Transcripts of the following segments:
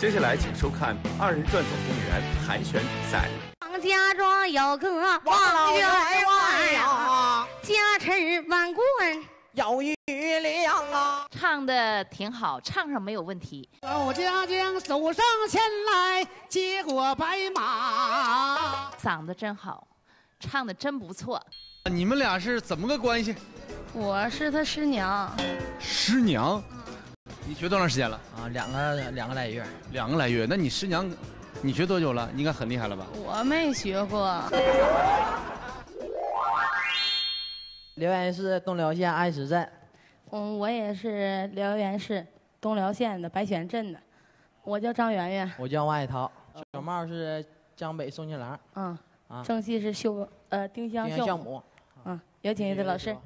接下来，请收看二人转总动员海选比赛。王家庄有个王员外呀，家持万贯有余粮啊！唱的挺好，唱上没有问题。老家将走上前来接过白马，嗓子真好，唱的真不错。你们俩是怎么个关系？我是他师娘。师娘？你学多长时间了？啊，两个两个来月。两个来月？那你师娘，你学多久了？你应该很厉害了吧？我没学过。辽源市东辽县安石镇。嗯，我也是辽源市东辽县的白泉镇的。我叫张媛媛。我叫王海涛。小帽是江北宋庆兰。嗯。啊。正戏是秀呃丁香秀母。嗯，有请一位老师。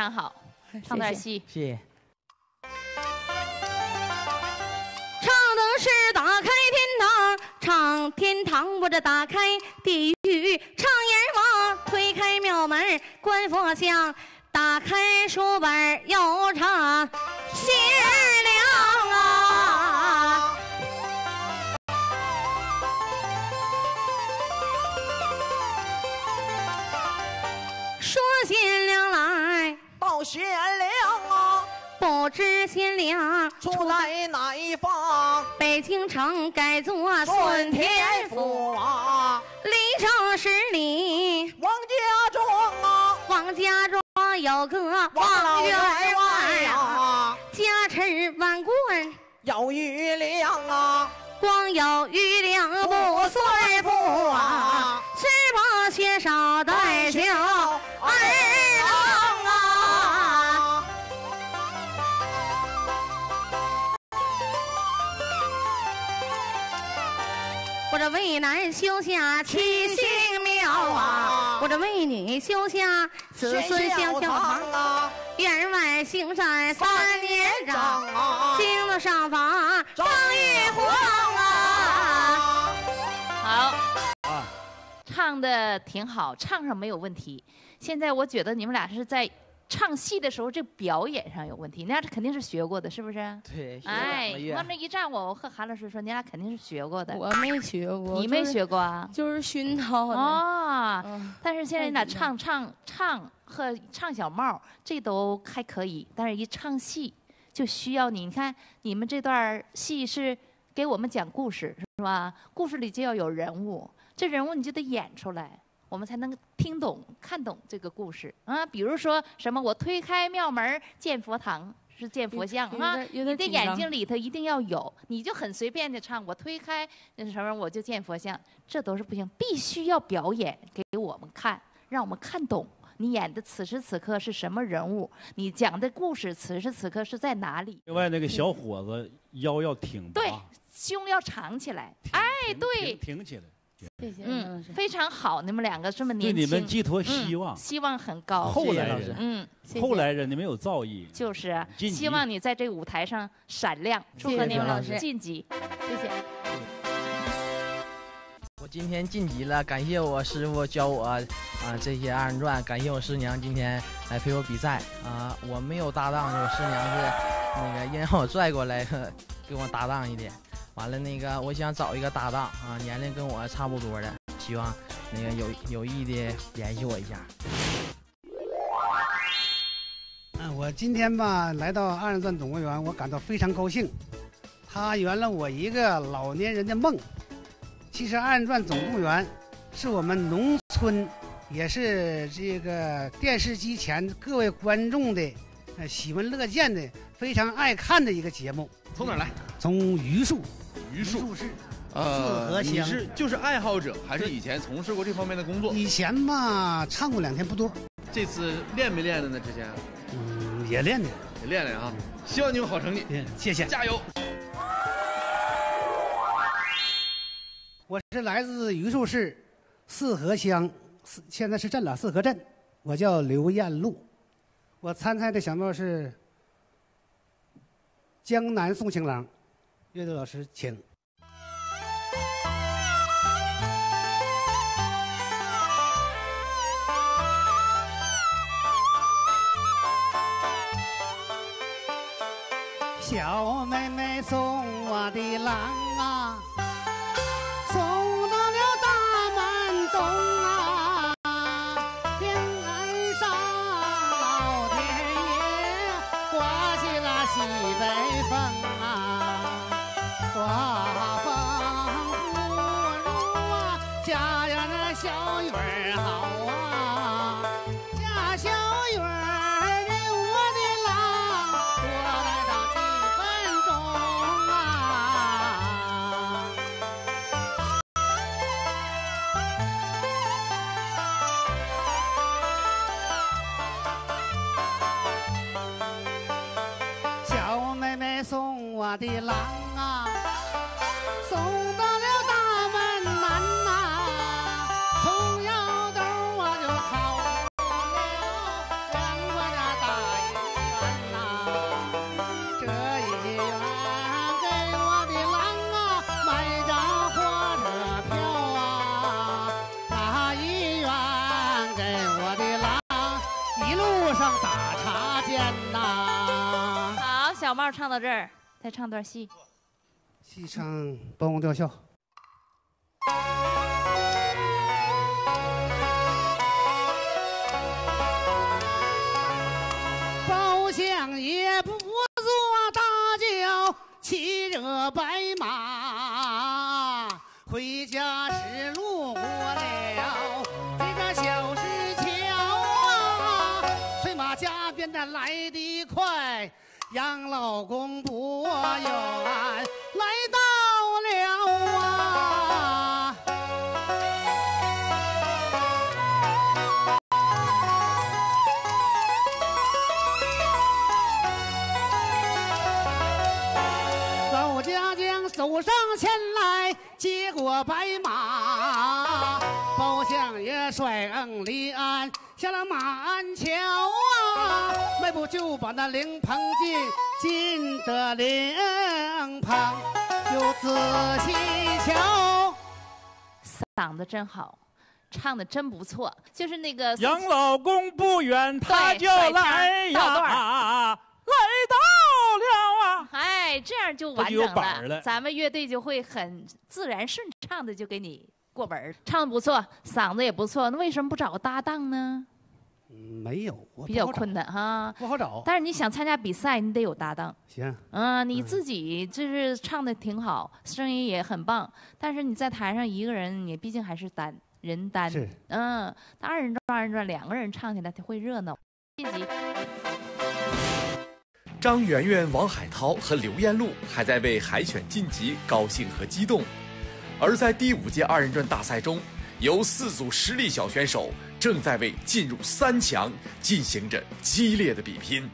常好，唱段戏。谢谢。唱的是打开天堂，唱天堂我这打开地狱，唱阎王推开庙门关佛像，打开书本又唱贤良啊，不知贤良出在哪一方？北京城改做顺天府啊，离城十里。王家庄啊，王家庄有个王员外啊，家持万贯。有余粮啊，光有余粮不算富啊，只怕缺少带小为男修下七星庙啊，我这为女修下子孙香香堂啊，员外行善三年长啊，经了上房张玉皇啊。好，唱的挺好，唱上没有问题。现在我觉得你们俩是在。唱戏的时候，这表演上有问题。你俩这肯定是学过的，是不是？对。哎，往那一站，我和韩老师说，你俩肯定是学过的。我没学过。你没学过啊？就是熏陶的。啊。但是现在你俩唱唱唱和唱小帽，这都还可以。但是一唱戏，就需要你。你看，你们这段戏是给我们讲故事，是吧？故事里就要有人物，这人物你就得演出来。我们才能听懂、看懂这个故事啊！比如说什么，我推开庙门见佛堂，是见佛像啊！你的眼睛里头一定要有，你就很随便的唱，我推开那什么我就见佛像，这都是不行，必须要表演给我们看，让我们看懂你演的此时此刻是什么人物，你讲的故事此时此刻是在哪里。另外，那个小伙子腰要挺对，胸要长起来，哎，对，挺起来。谢谢，嗯，非常好，你们两个这么年轻，对你们寄托希望，希望很高。后来人，嗯，后来人你们有造诣，就是希望你在这个舞台上闪亮。祝贺你们老师晋级，谢谢。我今天晋级了，感谢我师傅教我啊这些二人转，感谢我师娘今天来陪我比赛啊。我没有搭档，我师娘是那个因让我拽过来，给我搭档一点。完了那个我想找一个搭档啊，年龄跟我差不多的，希望那个有有意的联系我一下。嗯，我今天吧来到二人转总动员，我感到非常高兴，它圆了我一个老年人的梦。其实二人转总动员是我们农村，也是这个电视机前各位观众的呃喜闻乐见的、非常爱看的一个节目。从哪儿来？从榆树，榆树。市。呃，四合乡你是就是爱好者，还是以前从事过这方面的工作？以前吧唱过两天不多，这次练没练的呢？之前嗯，也练的。也练练啊！希望你有好成绩，嗯，谢谢。加油！我是来自榆树市四合乡，四现在是镇了，四合镇。我叫刘艳露，我参赛的小帽是《江南送情郎》，乐队老师请。小妹妹送我的郎啊，的郎啊，送到了大门南呐、从腰兜我就跑了两个那大医院呐、这医院给我的郎啊买张火车票啊，那医院给我的郎一路上打插肩呐、好，小帽唱到这儿，再唱段戏。戏唱《包公吊孝》。包相爷不坐大轿，骑着白马，回家时路过杨老公不远来到了啊。老家将走上前来接过白马，包相爷率恩离鞍下了马鞍桥啊，迈步就把那灵棚进，进得灵棚，就仔细瞧。嗓子真好，唱的真不错，就是那个杨老公不远，他就甩腔来到了啊！哎，这样就完整了咱们乐队就会很自然顺畅的就给你过门儿唱的不错，嗓子也不错，那为什么不找个搭档呢？嗯没有，我比较困难哈。不好找。但是你想参加比赛，你得有搭档。行，嗯，你自己就是唱的挺好，声音也很棒，但是你在台上一个人，你毕竟还是单人单。是嗯，那二人转二人转两个人唱起来他会热闹。晋级。张媛媛、王海涛和刘艳露还在为海选晋级高兴和激动，而在第五届二人转大赛中，由四组实力小选手正在为进入三强进行着激烈的比拼。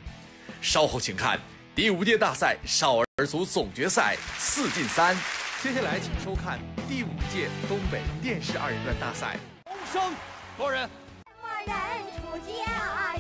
稍后请看第五届大赛少儿组总决赛四进三。接下来请收看第五届东北电视二人转大赛。洪生，多少人？什么人出家，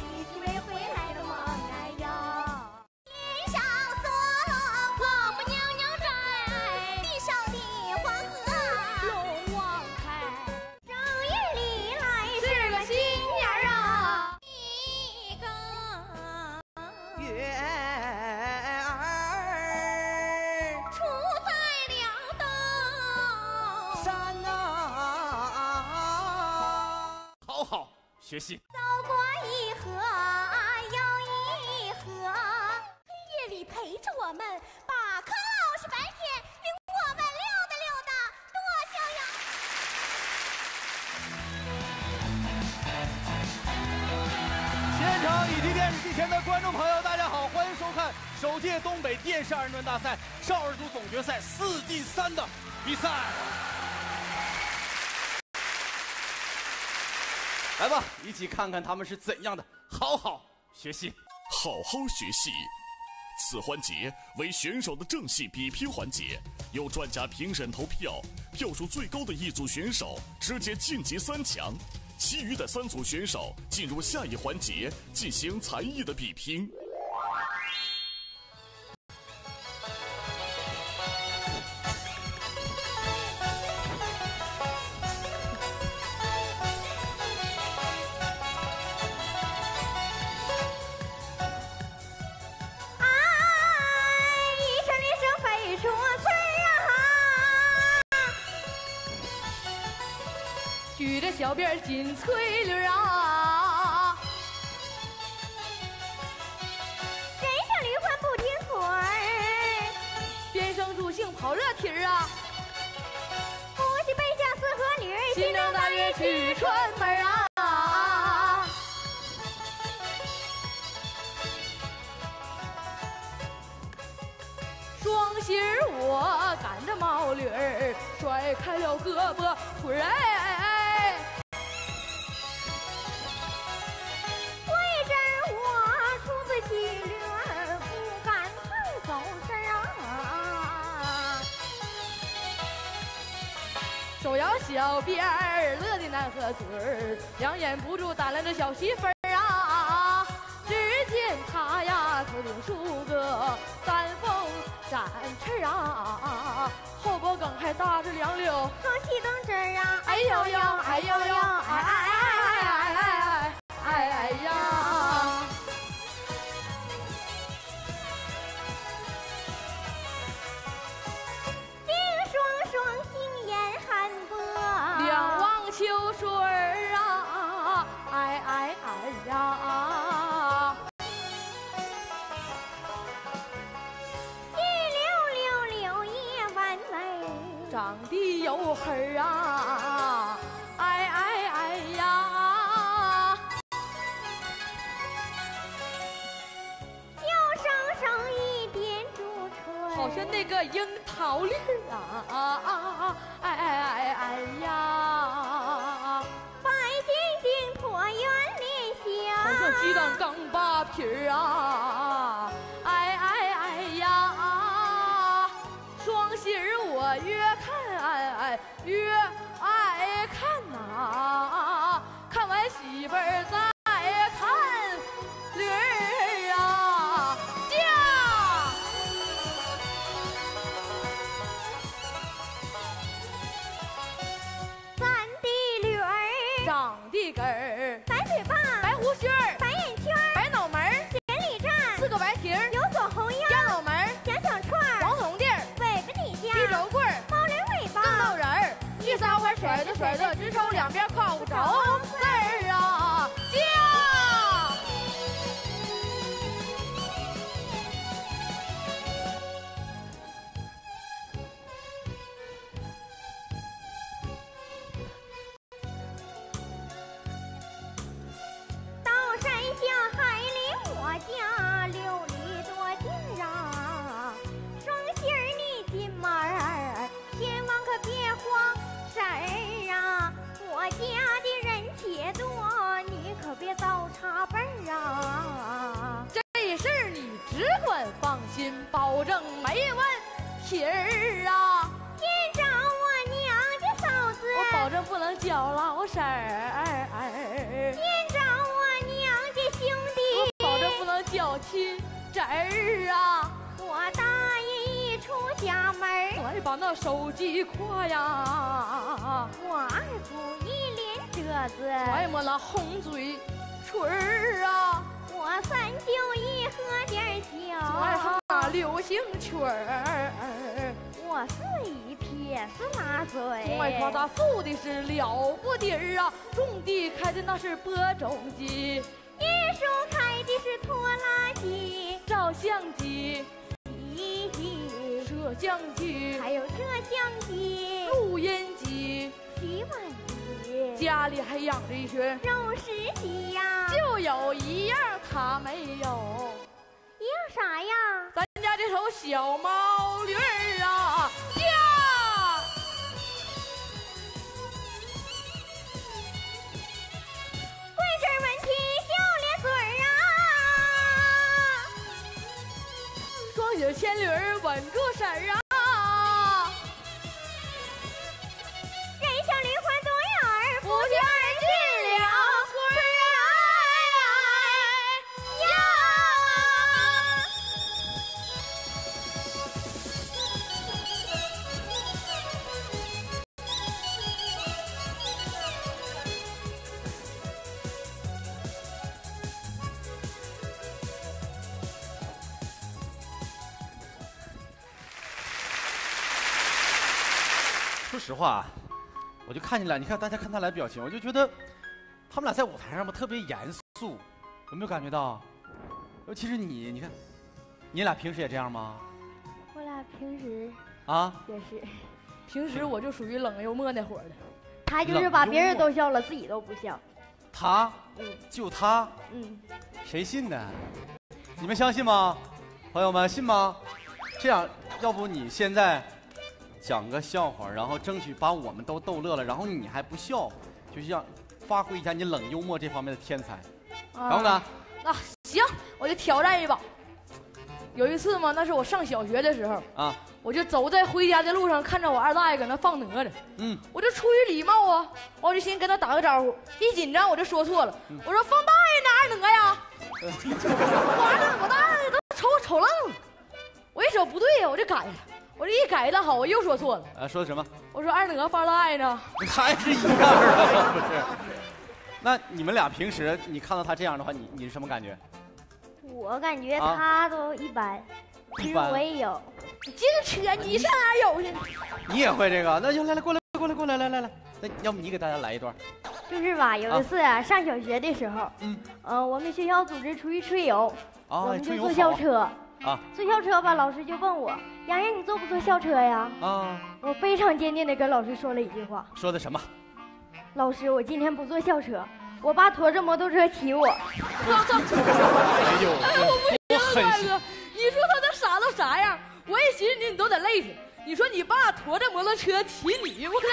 学习。走过一河又一河，黑夜里陪着我们，把课老师白天领我们溜达溜达，多逍遥。现场以及电视机前的观众朋友，大家好，欢迎收看首届东北电视二人转大赛少儿组总决赛四进三的比赛。来吧，一起看看他们是怎样的好好学习。好好学习。此环节为选手的正戏比拼环节，由专家评审投票，票数最高的一组选手直接晋级三强，其余的三组选手进入下一环节进行才艺的比拼。小辫儿金翠绿儿啊，人生绿环不停腿儿，边生助兴跑热蹄儿啊，夫妻背向四合驴儿，新正大悦去串门儿啊。双喜儿我赶着毛驴儿，甩开了胳膊腿儿小辫儿，乐得难合嘴儿，两眼不住打量着小媳妇儿啊。只见她呀，头顶梳个丹凤展翅啊，后脖梗还搭着两绺。双喜灯针儿啊！哎呦呦，哎呦呦，哎哎哎哎哎哎哎哎呀！个樱桃粒儿啊！哎哎哎哎呀！白晶晶椭圆脸好像鸡蛋，刚扒皮儿啊！没问题儿啊！见着我娘家嫂子，我保证不能叫老婶儿，见着我娘家兄弟。我，保证不能叫亲侄儿啊！我大爷一出家门儿，我还把那手机挎呀，我二姑一脸褶子，揣摩那红嘴唇儿啊，我三舅一喝点酒，爱上那流星曲儿，我是一撇是拉嘴。从外夸大富的是了不得儿啊，种地开的那是播种机，艺术开的是拖拉机、照相机、洗衣机，摄像机、还有摄像机、录音机，洗碗机、家里还养着一群，肉食鸡呀。就有一样他没有，一样啥呀？咱家这头小毛驴儿啊呀！会这问题笑咧嘴儿啊！双脚牵驴儿稳住神儿啊！说实话，我就看见了，你看大家看他俩表情，我就觉得他们俩在舞台上吧特别严肃，有没有感觉到？尤其是你，你看，你俩平时也这样吗？我俩平时啊？也是，平时我就属于冷幽默那伙儿的。他就是把别人都笑了，自己都不笑。他，嗯就他，嗯，谁信呢？你们相信吗？朋友们，信吗？这样，要不你现在讲个笑话，然后争取把我们都逗乐了，然后你还不笑，就是让发挥一下你冷幽默这方面的天才。啊然后呢？那行，我就挑战一把。有一次嘛，那是我上小学的时候，啊，我就走在回家的路上，看着我二大爷搁那放哪吒，嗯，我就出于礼貌啊，我就先跟他打个招呼。一紧张我就说错了，嗯我说放大爷哪儿哪呀？完了，我大爷都瞅我瞅愣了。我一瞅不对呀，我就改了，我这一改的好，我又说错了。啊，说的什么？我说二哪放大爷呢？还是一样的，不是？那你们俩平时你看到他这样的话，你你是什么感觉？我感觉啊他都一般，其实一般我也有。你净扯，你上哪有去？你也会这个？那就来来过来过来过来来来来，那要不你给大家来一段？就是吧，有一次啊，上小学的时候，嗯，呃，我们学校组织出去春游，啊我们就坐校好车。啊坐校车吧，老师就问我：“洋洋，你坐不坐校车呀啊，？”我非常坚定的跟老师说了一句话说的什么？：“老师，我今天不坐校车，我爸驮着摩托车骑我。哎呦，我不行了大哥，你说他那傻到啥样？我一寻思你，你都得累死。你说你爸驮着摩托车骑你，我这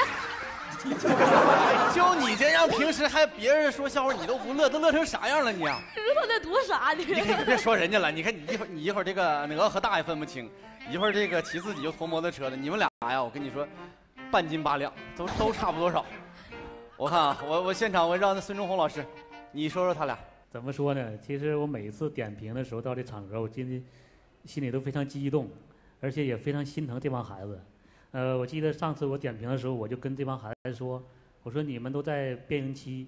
就你这样，平时还别人说笑话你都不乐，都乐成啥样了你啊？知道那多傻呢？你可别说人家了，你看你一会儿你一会儿这个哪和大爷分不清，一会儿这个骑自己又驮摩托车的，你们俩呀，我跟你说，半斤八两，都都差不多少。我看啊，我我现场我让那孙中红老师，你说说他俩。怎么说呢？其实我每次点评的时候，到这场合，我今天心里都非常激动，而且也非常心疼这帮孩子。呃，我记得上次我点评的时候，我就跟这帮孩子说：“我说你们都在变声期，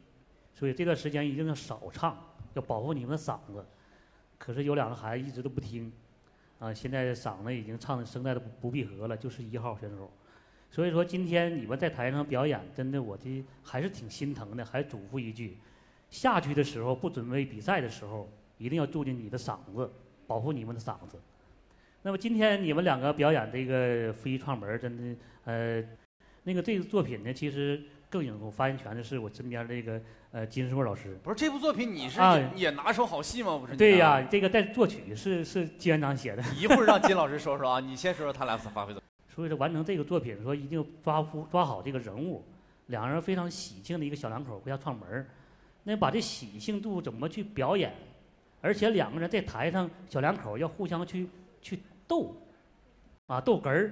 所以这段时间一定要少唱，要保护你们的嗓子。”可是有两个孩子一直都不听，啊，现在嗓子已经唱的声带都不不闭合了，就是一号选手。所以说今天你们在台上表演，真的我这还是挺心疼的，还嘱咐一句。下去的时候，不准备比赛的时候，一定要注意你的嗓子，保护你们的嗓子。那么今天你们两个表演这个夫妻串门，真的，呃，那个这个作品呢，其实更有发言权的是我身边这个呃金师傅老师。不是这部作品你是啊也,、拿手好戏吗？不是？啊对呀、这个在作曲是是金院长写的。一会儿让金老师说说啊，你先说说他俩所发挥的。所以说完成这个作品，说一定抓夫抓好这个人物，两个人非常喜庆的一个小两口回家串门儿那把这喜庆度怎么去表演？而且两个人在台上，小两口要互相去去逗，啊豆根儿。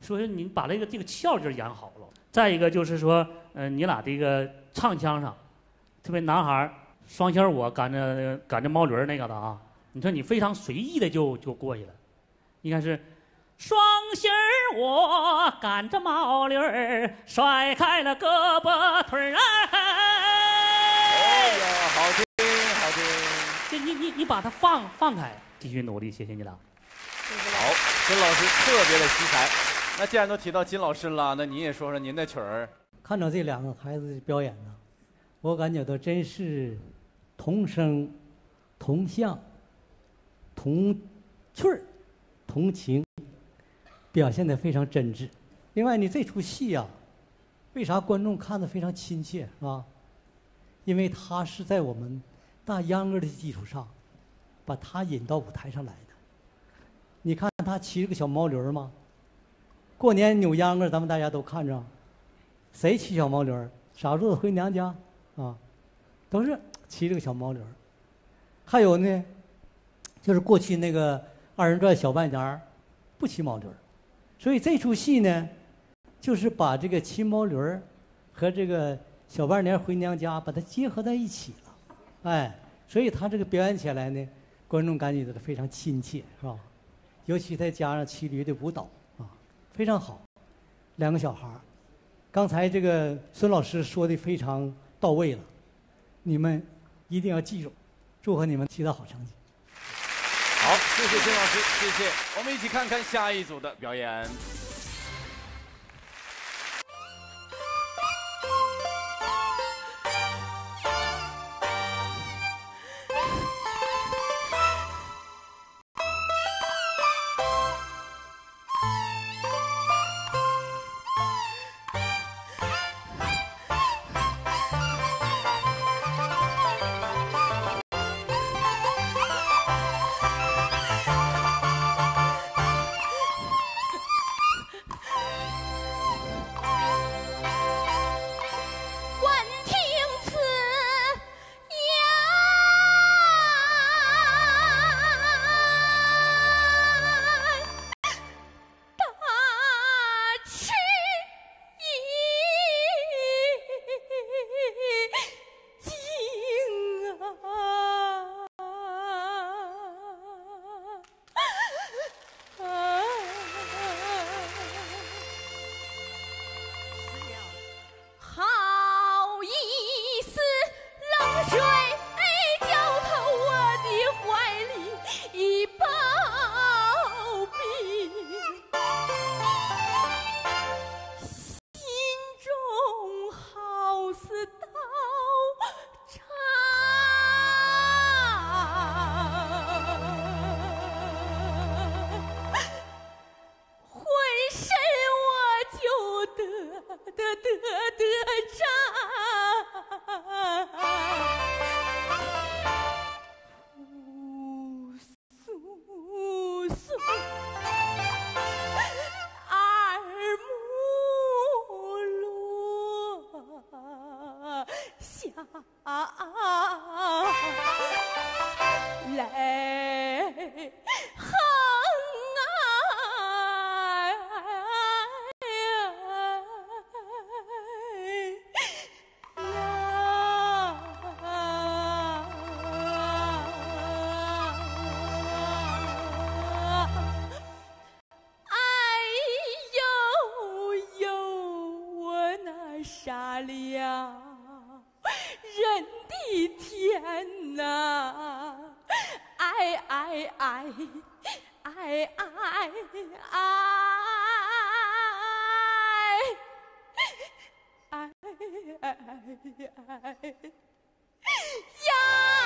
所以你把这个这个俏劲儿演好了。再一个就是说，呃，你俩这个唱腔上，特别男孩儿双弦我赶着赶着毛驴儿那个的啊，你说你非常随意的就就过去了，应该是。双心儿我赶着毛驴儿，甩开了胳膊腿儿哎呀，好听好听。这你你你把它放放开，继续努力，谢谢你俩。好，金老师特别的惜才。那既然都提到金老师了，那您也说说您的曲儿。看到这两个孩子的表演呢，我感觉到真是同声、同相、同趣儿、同情，表现的非常真挚。另外呢，这出戏呀、为啥观众看的非常亲切啊？因为他是在我们大秧歌的基础上，把他引到舞台上来的。你看他骑着个小毛驴儿吗？过年扭秧歌，咱们大家都看着，谁骑小毛驴儿？傻柱子回娘家啊，都是骑这个小毛驴儿。还有呢，就是过去那个二人转小半截儿不骑毛驴儿，所以这出戏呢，就是把这个骑毛驴儿和这个小半年回娘家把它结合在一起了，哎，所以他这个表演起来呢，观众感觉到非常亲切，是吧？尤其再加上骑驴的舞蹈啊，非常好。两个小孩儿，刚才这个孙老师说的非常到位了，你们一定要记住，祝贺你们取得好成绩。好，谢谢孙老师，谢谢。我们一起看看下一组的表演。了人的天哪！哎哎哎哎哎哎哎哎哎呀！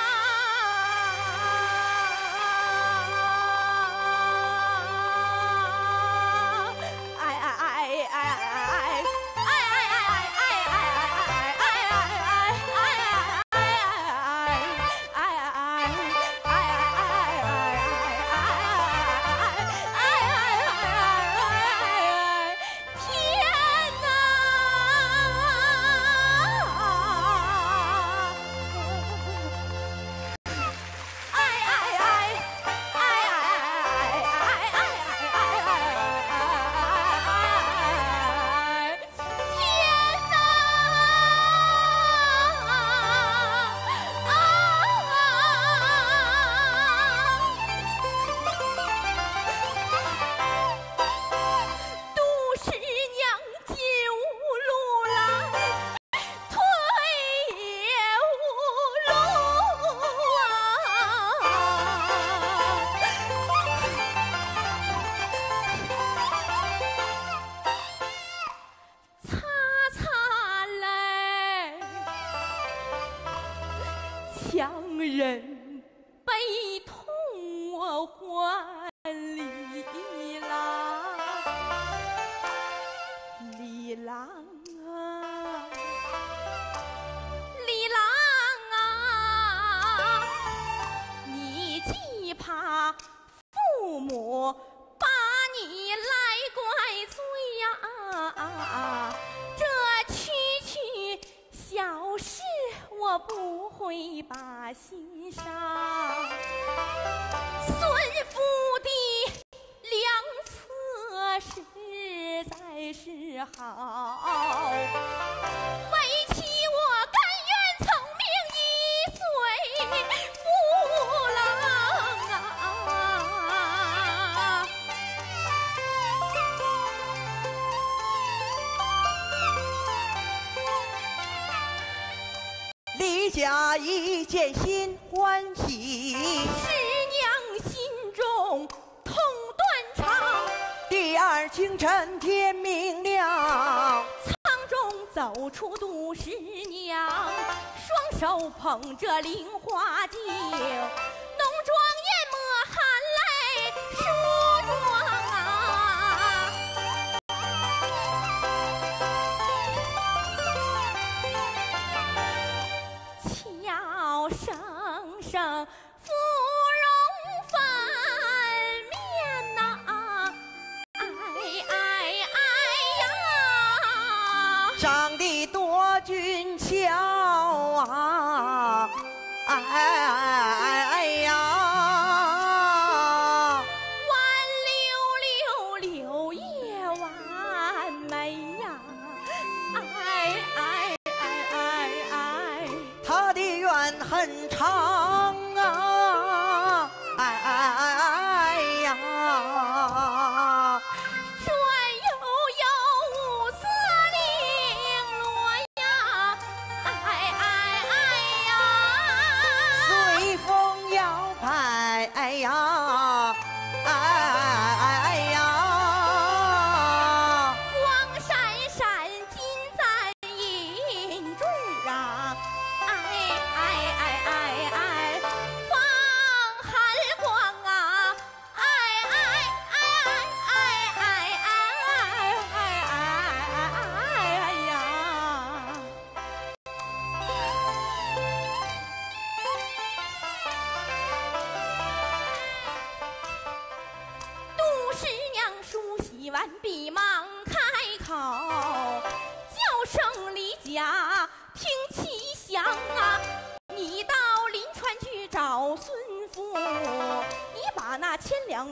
手捧着菱花镜，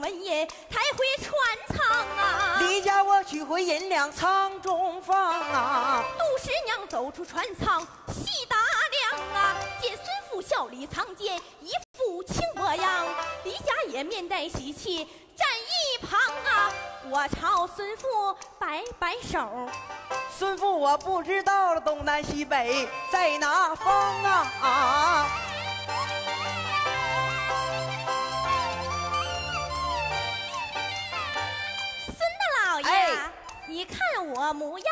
那千两纹银抬回船舱啊！离家我取回银两仓中放啊！杜十娘走出船舱，细打量啊，见孙父笑里藏剑，一副轻模样。李家也面带喜气，站一旁啊。我朝孙父摆摆手，孙父我不知道了东南西北在哪方啊啊！你看我模样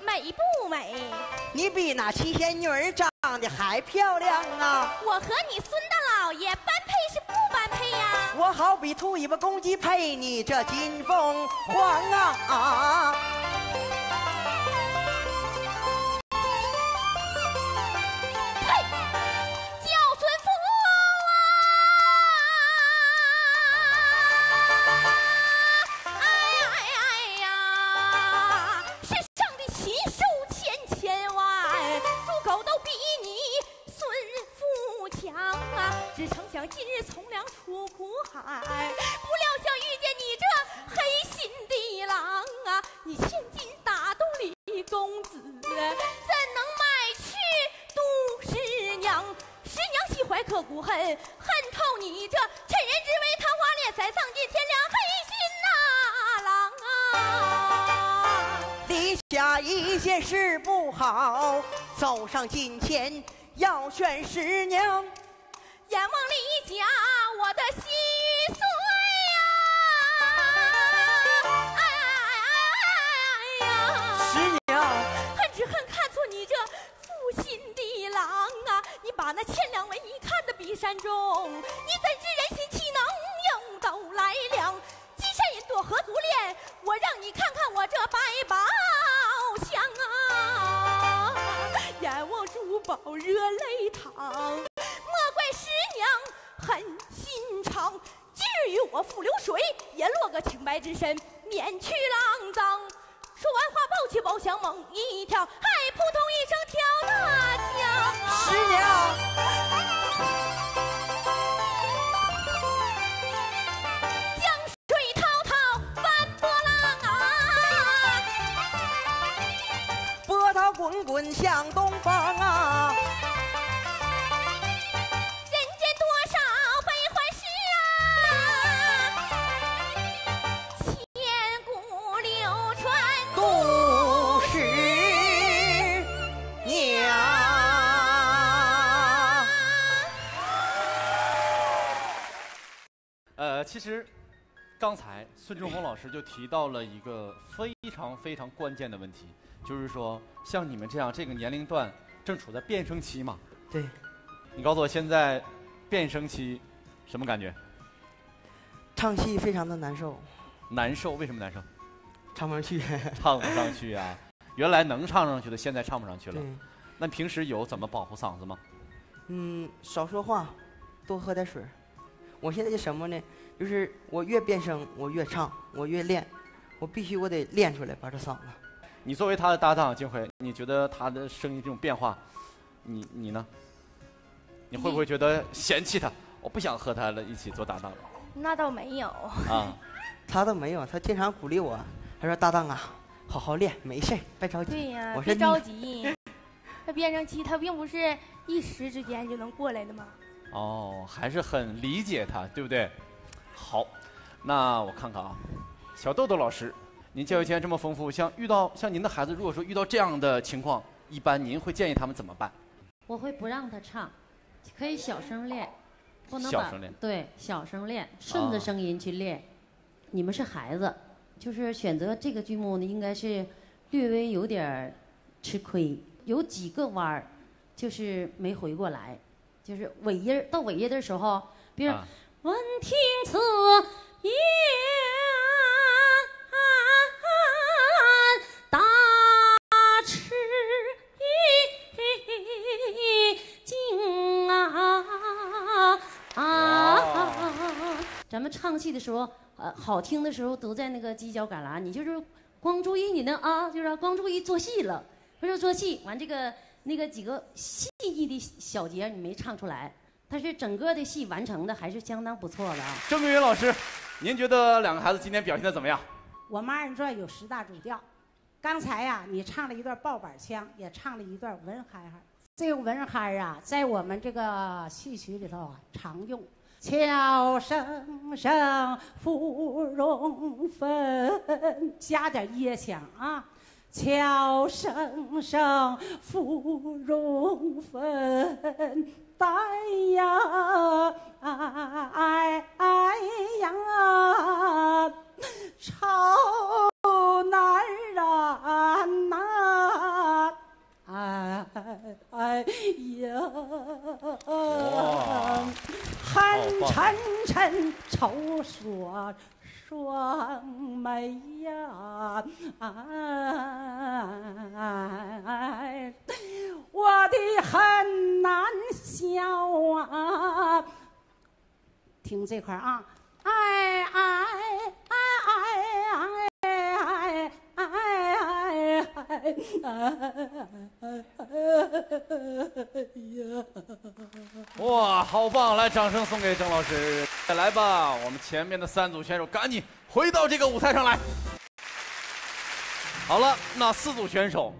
美不美？你比那七仙女儿长得还漂亮啊！我和你孙大老爷般配是不般配呀？我好比兔尾巴公鸡配你这金凤凰啊啊！日从良出苦海，不料想遇见你这黑心的狼啊！你千金打动李公子，怎能卖去杜十娘？十娘心怀刻骨恨，恨透你这趁人之危，贪花敛财，丧尽天良，黑心呐、郎啊！李家一件事不好，走上近前要劝十娘。白之身，免去肮脏。说完话，抱起宝箱猛一跳，嗨，扑通一声跳大江。师娘。江水滔滔翻波浪啊，波涛滚滚向东方啊！其实刚才孙中红老师就提到了一个非常非常关键的问题，就是说像你们这样这个年龄段正处在变声期嘛？对。你告诉我现在变声期什么感觉？唱戏非常的难受，难受？为什么难受？唱不上去。唱不上去啊！原来能唱上去的，现在唱不上去了。那平时有怎么保护嗓子吗？嗯，少说话，多喝点水。我现在就什么呢？就是我越变声，我越唱，我越练，我必须我得练出来，把这嗓子。你作为他的搭档，金辉，你觉得他的声音这种变化，你你呢？你会不会觉得嫌弃他？我不想和他了一起做搭档了那倒没有。啊！他倒没有，他经常鼓励我，他说：“搭档啊，好好练，没事儿，别着急。”对呀、我说别着你急。他变声期，他并不是一时之间就能过来的嘛。哦，还是很理解他，对不对？好，那我看看啊，小豆豆老师，您教育经验这么丰富，像遇到像您的孩子，如果说遇到这样的情况，一般您会建议他们怎么办？我会不让他唱，可以小声练，不能把小声练。对小声练，顺着啊声音去练。你们是孩子，就是选择这个剧目呢，应该是略微有点吃亏，有几个弯儿就是没回过来，就是尾音到尾音的时候，比如、啊闻听此言，大吃一惊啊啊！咱们唱戏的时候，呃，好听的时候都在那个犄角旮旯，你就是光注意你的啊，就是光注意做戏了，不是做戏完这个那个几个细腻的小节你没唱出来，但是整个的戏完成的还是相当不错的啊。郑桂云老师，您觉得两个孩子今天表现的怎么样？我们二人转有十大主调，刚才呀、你唱了一段爆板腔，也唱了一段文嗨嗨。这个文嗨啊，在我们这个戏曲里头啊常用。悄声声芙蓉粉，加点椰腔啊。悄声声芙蓉粉，带呀哎哎呀，潮男人呐，哎哎呀，恨沉沉愁锁双眉呀，哎。哎哎，我的很难消啊。听这块啊，哎哎哎哎哎哎哎哎哎呀！哇，好棒！来，掌声送给郑老师。来吧，我们前面的三组选手赶紧回到这个舞台上来。好了，那四组选手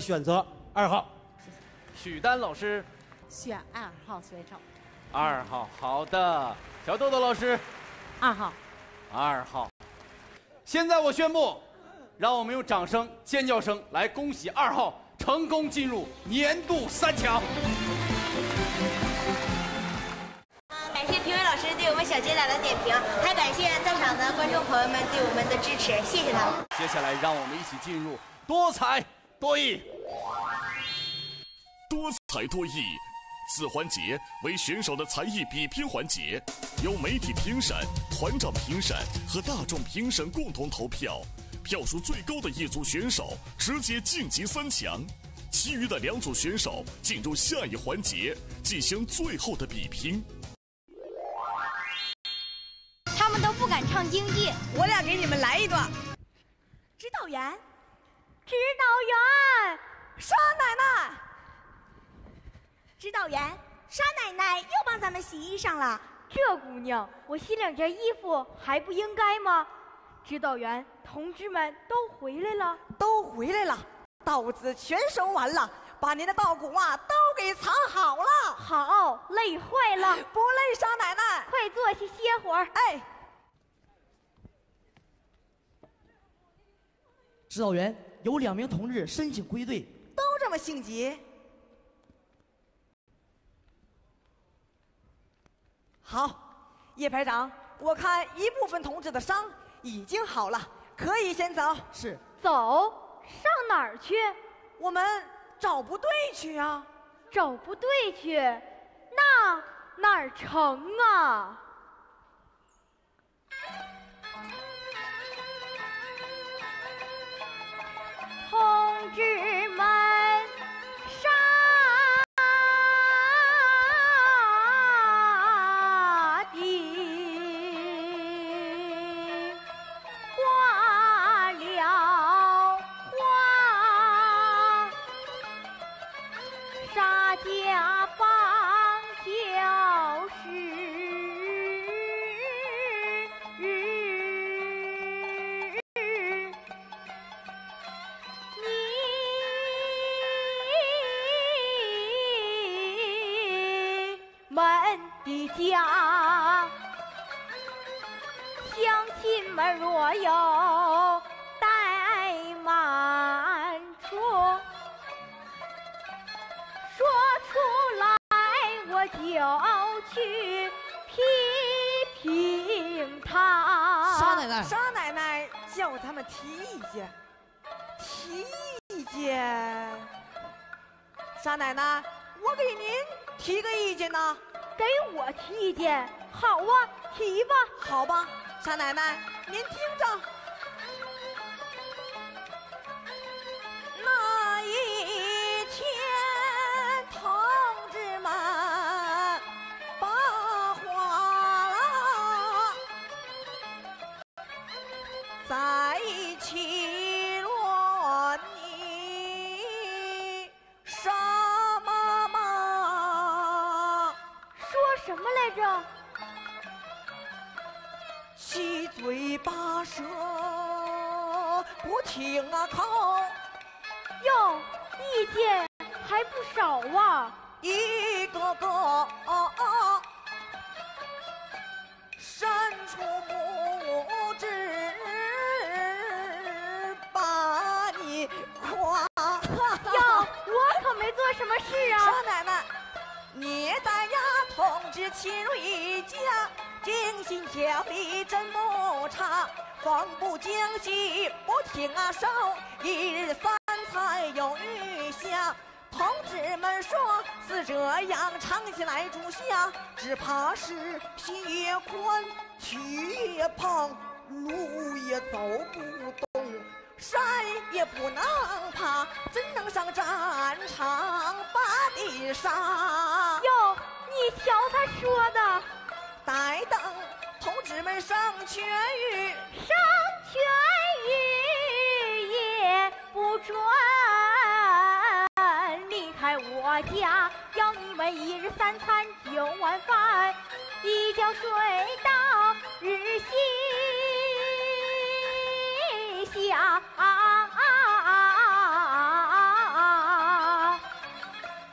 我选择二号。许丹老师，选二号选手。二号，好的。小豆豆老师，二号。二号。现在我宣布，让我们用掌声、尖叫声来恭喜二号成功进入年度三强。感谢评委老师对我们小姐俩的点评，还感谢在场的观众朋友们对我们的支持，谢谢他们。接下来，让我们一起进入多才多艺。多才多艺，此环节为选手的才艺比拼环节，由媒体评审、团长评审和大众评审共同投票，票数最高的一组选手直接晋级三强，其余的两组选手进入下一环节进行最后的比拼。他们都不敢唱京剧，我俩给你们来一段。指导员，指导员，沙奶奶，指导员，沙奶奶又帮咱们洗衣裳了。这姑娘，我洗两件衣服还不应该吗？指导员，同志们都回来了，都回来了，稻子全收完了，把您的稻谷啊都给藏好了。好，累坏了，不累，沙奶奶，快坐下歇会儿。哎。指导员，有两名同志申请归队，都这么性急。好，叶排长，我看一部分同志的伤已经好了，可以先走。是，走上哪儿去？我们找部队去啊！找部队去，那哪儿成啊？来吧听啊口，哟，意见还不少啊！一个个伸出拇指把你夸。哟，我可没做什么事啊！少奶奶，你在呀，同志亲如一家，精心调理真不差，风不将息，不听啊手，一日三餐有余下。同志们说是这样长期来住下，只怕是心也宽，体也胖，路也走不动。山也不能爬，怎能上战场把地杀？哟，你瞧他说的，待等你们升全狱，升全狱也不准离开我家，要你们一日三餐九碗饭，一觉睡到日西下。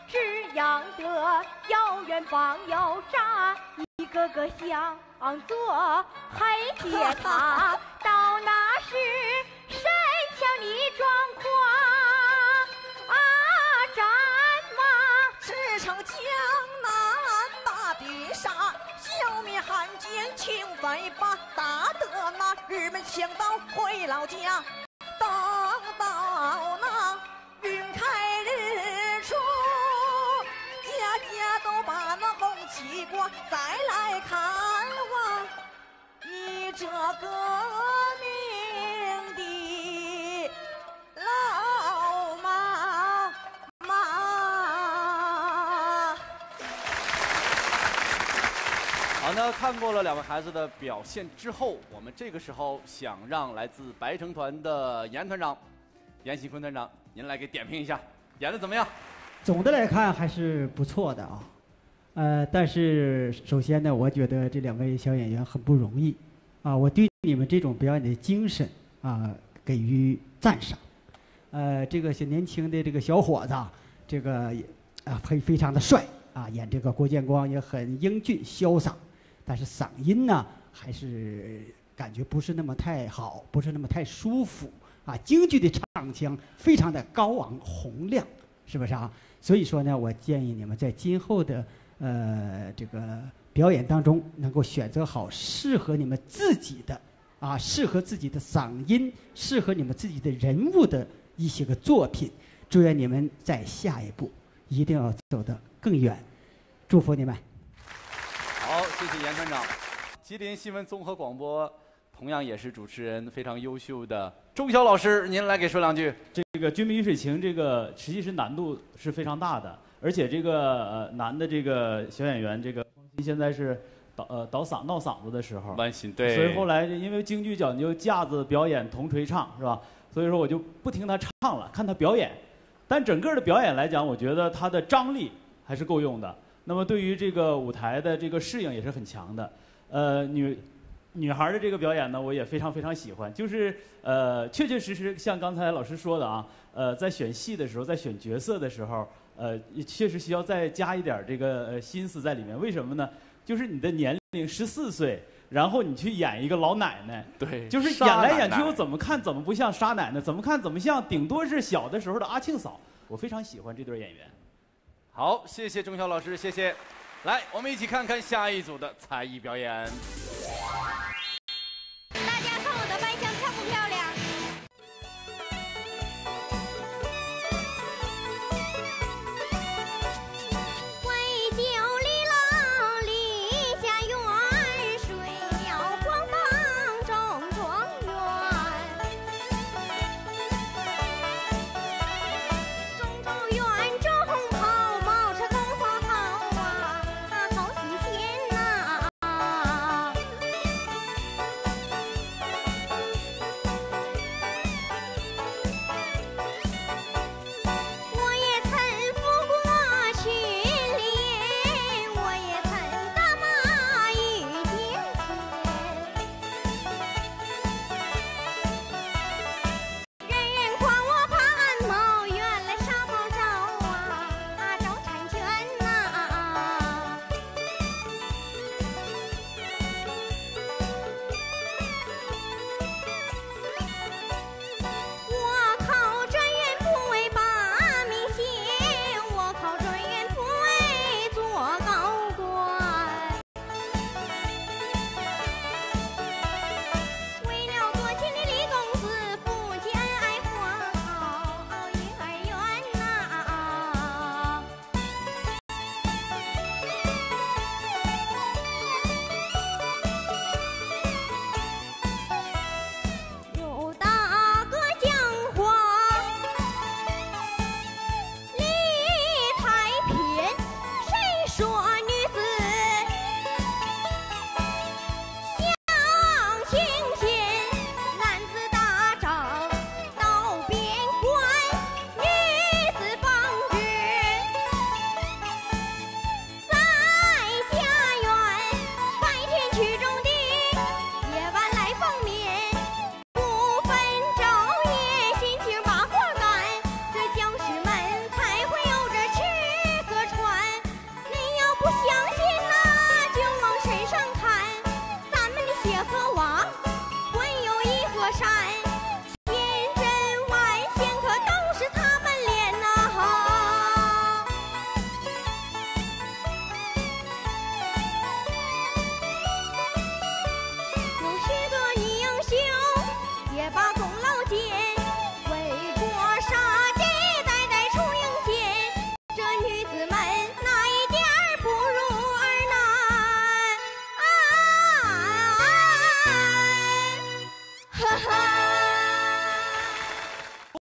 只养得遥远帮友扎，一个个像做黑铁塔。到那时，谁向你装狂啊？战马驰骋江南大地杀，消灭汉奸清匪把打得那日本强盗回老家。等到那云开日出，家家都把那红旗挂，再来看这革命的老妈妈。好，那看过了两位孩子的表现之后，我们这个时候想让来自白城团的严团长、严喜坤团长，您来给点评一下，演的怎么样？总的来看还是不错的啊，呃，但是首先呢，我觉得这两位小演员很不容易，啊，我对你们这种表演的精神啊给予赞赏，呃，这个小年轻的这个小伙子，这个啊非非常的帅啊，演这个郭建光也很英俊潇洒，但是嗓音呢还是感觉不是那么太好，不是那么太舒服啊，京剧的唱腔非常的高昂洪亮，是不是啊？所以说呢，我建议你们在今后的呃这个表演当中，能够选择好适合你们自己的啊，适合自己的嗓音，适合你们自己的人物的一些个作品。祝愿你们在下一步一定要走得更远，祝福你们。好，谢谢严团长。吉林新闻综合广播同样也是主持人非常优秀的钟晓老师，您来给说两句。这个《军民鱼水情》这个实际是难度是非常大的，而且这个呃男的这个小演员这个现在是倒呃倒嗓闹嗓子的时候，万心对所以后来因为京剧讲究架子表演同锤唱是吧？所以说我就不听他唱了，看他表演。但整个的表演来讲，我觉得他的张力还是够用的。那么对于这个舞台的这个适应也是很强的。呃，女女孩的这个表演呢，我也非常非常喜欢。就是呃，确确实实像刚才老师说的啊，呃，在选戏的时候，在选角色的时候，呃，确实需要再加一点这个呃心思在里面。为什么呢？就是你的年龄十四岁，然后你去演一个老奶奶，对就是演来演去，我怎么看怎么不像沙奶奶，怎么看怎么像，顶多是小的时候的阿庆嫂。我非常喜欢这对演员。好，谢谢钟晓老师，谢谢。来，我们一起看看下一组的才艺表演。